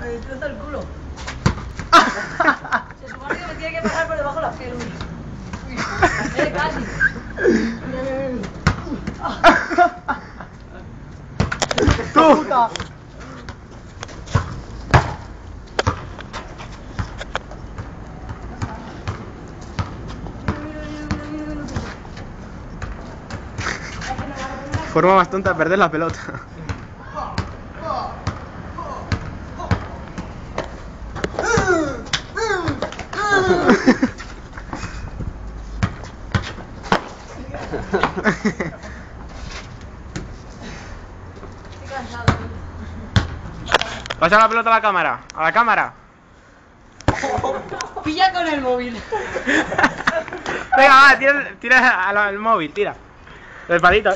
me cruza el culo. Se supone que me tiene que pasar por debajo de las piernas. Eh, casi. ¡Tú! Forma más tonta de perder la pelota. Pasa la pelota a la cámara. A la cámara. Pilla con el móvil. Venga, va, tira, tira al, al móvil, tira. El palito.